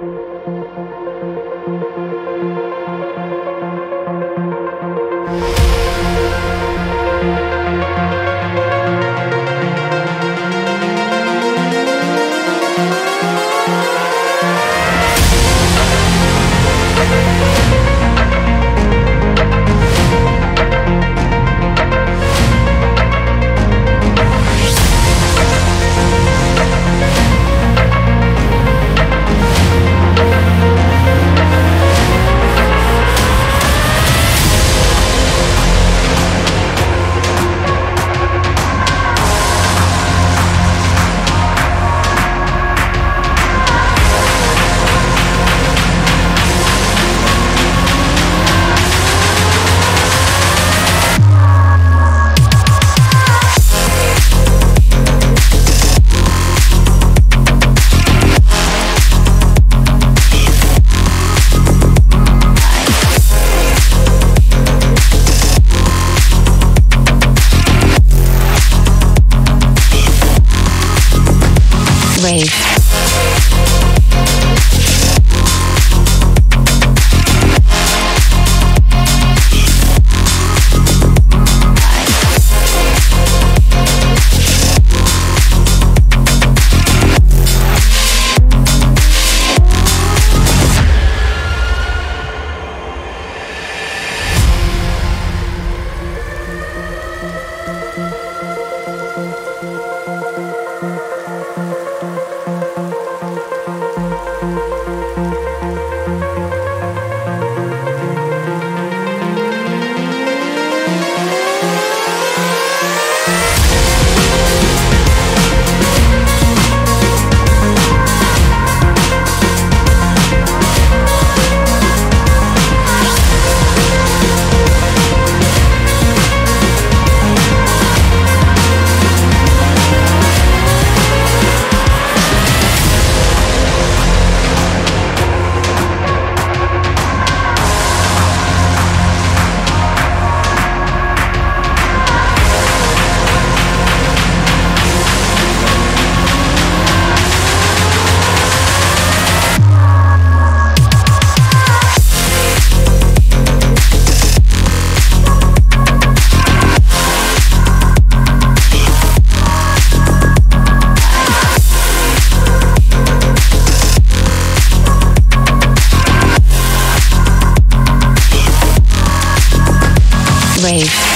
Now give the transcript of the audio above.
Thank you. Rave. Wave.